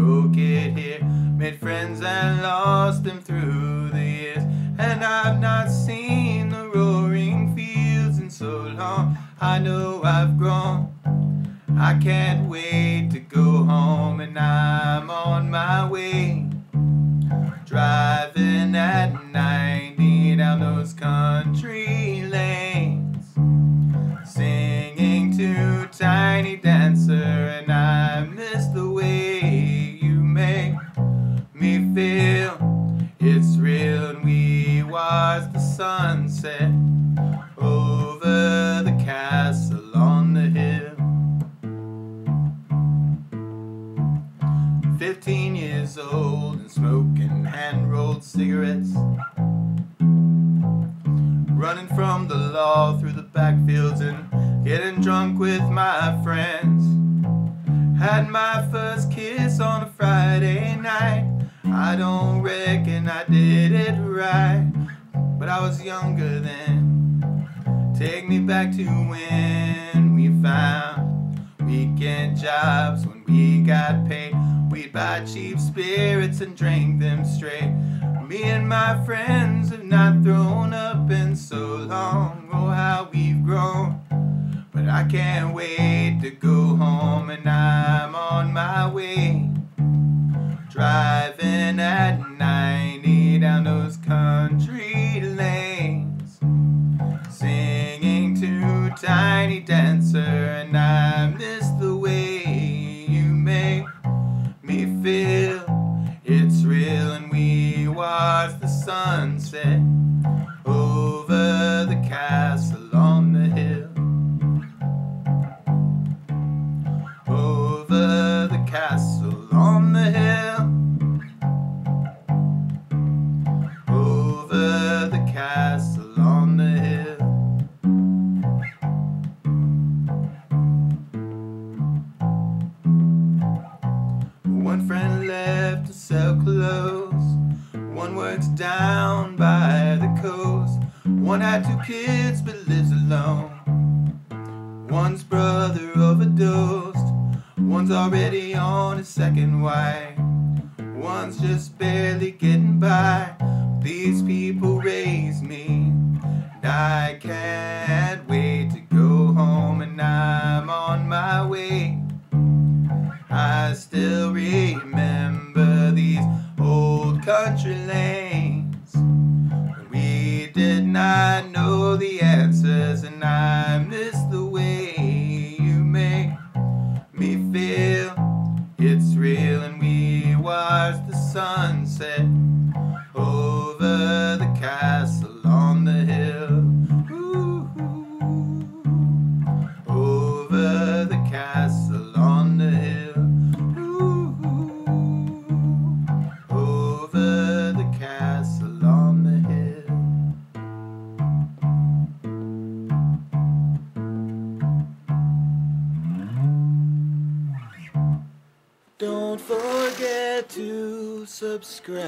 broke it here. Made friends and lost them through the years. And I've not seen the roaring fields in so long. I know I've grown. I can't wait to go home, and I'm on my way. It's real, and we watch the sunset over the castle on the hill. 15 years old and smoking hand rolled cigarettes. Running from the law through the backfields and getting drunk with my friends. Had my first kiss on a Friday night. I don't reckon I did it right, but I was younger then. Take me back to when we found weekend jobs when we got paid. We'd buy cheap spirits and drink them straight. Me and my friends have not thrown up in so long. Oh, how we've grown. But I can't wait to go home, and I'm on my way. Watch Works down by the coast. One had two kids but lives alone. One's brother overdosed. One's already on his second wife. One's just barely getting by. These people raised me. And I can't wait to go home, and I'm on my way. I still not know the answers, and I miss the way you make me feel. It's real, and we watch the sunset forget to subscribe.